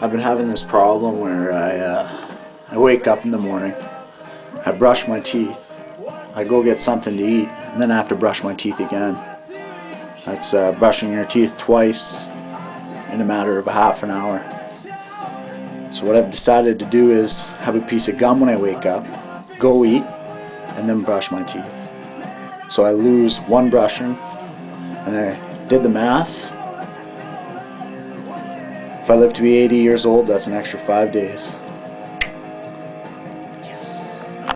I've been having this problem where I, uh, I wake up in the morning, I brush my teeth, I go get something to eat, and then I have to brush my teeth again. That's uh, brushing your teeth twice in a matter of a half an hour. So what I've decided to do is have a piece of gum when I wake up, go eat, and then brush my teeth. So I lose one brushing, and I did the math. If I live to be 80 years old, that's an extra five days.